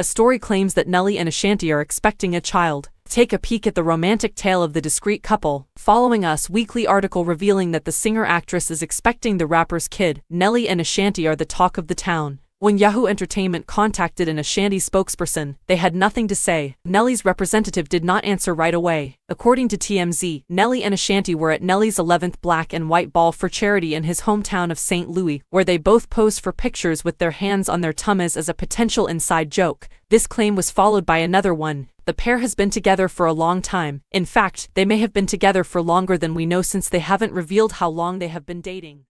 A story claims that Nelly and Ashanti are expecting a child. Take a peek at the romantic tale of the discreet couple. Following Us weekly article revealing that the singer-actress is expecting the rapper's kid. Nelly and Ashanti are the talk of the town. When Yahoo Entertainment contacted an Ashanti spokesperson, they had nothing to say. Nelly's representative did not answer right away. According to TMZ, Nelly and Ashanti were at Nelly's 11th Black and White Ball for charity in his hometown of St. Louis, where they both posed for pictures with their hands on their tummies as a potential inside joke. This claim was followed by another one. The pair has been together for a long time. In fact, they may have been together for longer than we know since they haven't revealed how long they have been dating.